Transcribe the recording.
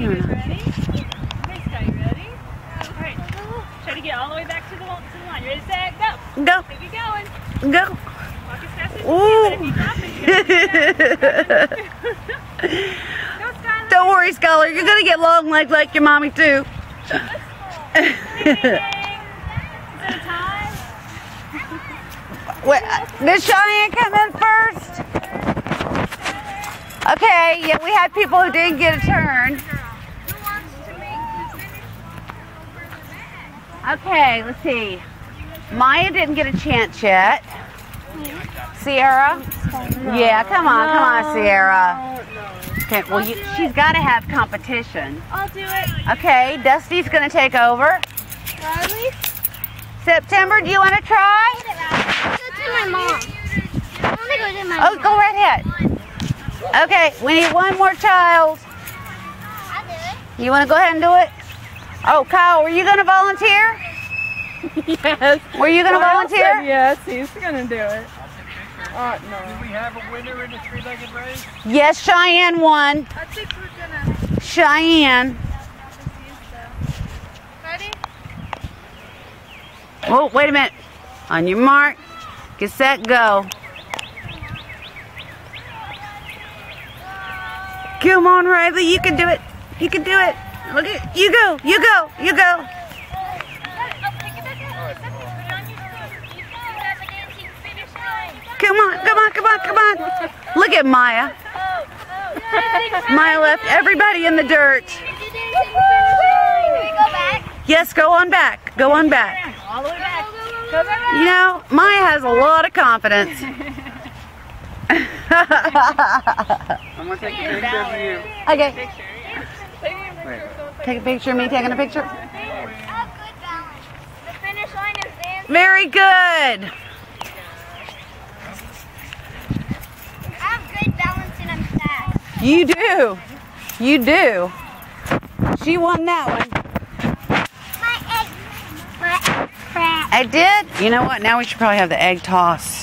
don't even know. Ready? You ready? All right. Try to get all the way back to the, to the line. You ready, set, go. Go, Keep it going. go. Walk as fast as Ooh. can, but if you drop it, you gotta Go, Skylar. Don't worry, Scholar. You're gonna get long legs like your mommy too. Is that a time? Wait, did Cheyenne come in first? Okay, yeah, we had people who didn't get a turn. Okay, let's see. Maya didn't get a chance yet. Sierra? Yeah, come on, come on, Sierra. Okay, well, you, she's got to have competition. I'll do it. Okay, Dusty's going to take over. Riley? September, do you want to try? Go to my mom. I want to go to my Oh, go right ahead. Okay, we need one more child. I'll do it. You want to go ahead and do it? Oh, Kyle, were you going to volunteer? Yes. Were you going to Kyle said volunteer? Yes, he's gonna do it. Oh Do no. we have a winner in the three-legged race? Yes, Cheyenne won. I think we're gonna Cheyenne. ready. Oh, wait a minute. On your mark, get set, go. Come on, Riley, you can do it. You can do it. Look at you go, you go, you go. Come on, come on, come on, come on. Look at Maya. Maya left everybody in the dirt. Yes, go on back. Go on back. All the way back. You know, Maya has a lot of confidence. I'm gonna take a picture of you. Okay, Picture. Yeah. Take a picture. take a picture of me taking a picture. The finish line is there. Very good. I have good balance and I'm fast. You do. You do. She won that one. My egg. My egg crack. I did. You know what? Now we should probably have the egg toss.